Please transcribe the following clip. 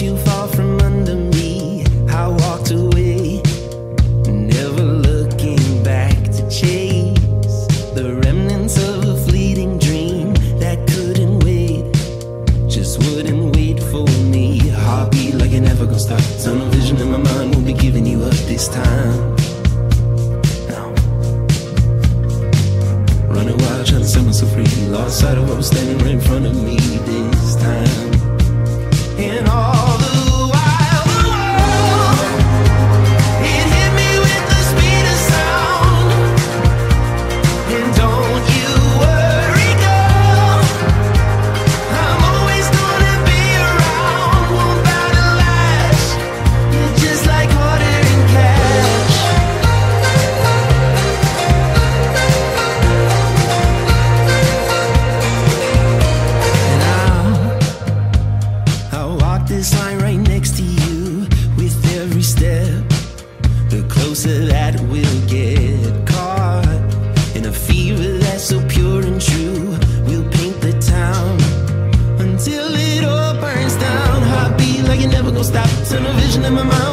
you fall from under me. I walked away, never looking back to chase the remnants of a fleeting dream that couldn't wait, just wouldn't wait for me. Heartbeat like it never gonna stop. Tunnel vision in my mind won't be giving you up this time. Running wild, trying to set myself free. Lost sight of what was standing right in front. Line right next to you with every step. The closer that we'll get caught in a fever that's so pure and true. We'll paint the town until it all burns down. Heartbeat like it never gonna stop. Tunnel vision in my mind.